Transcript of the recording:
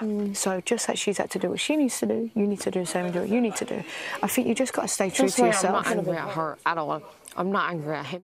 Mm. So just like she's had to do what she needs to do, you need to do the same and do what you need to do. I think you just got to stay true to yourself. I'm not angry at her at all. I'm not angry at him.